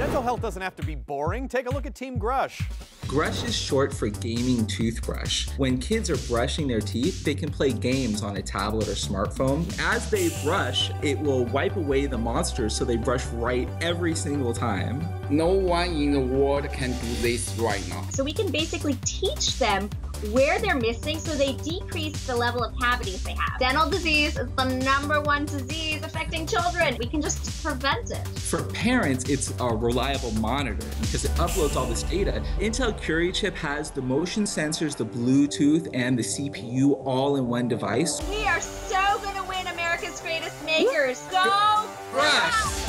Dental health doesn't have to be boring. Take a look at Team Grush. Grush is short for gaming toothbrush. When kids are brushing their teeth, they can play games on a tablet or smartphone. As they brush, it will wipe away the monsters so they brush right every single time. No one in the world can do this right now. So we can basically teach them where they're missing so they decrease the level of cavities they have. Dental disease is the number one disease affecting children. We can just prevent it. For parents, it's a reliable monitor because it uploads all this data. Intel Curie chip has the motion sensors, the Bluetooth, and the CPU all in one device. We are so going to win America's Greatest Makers. Go! Grush!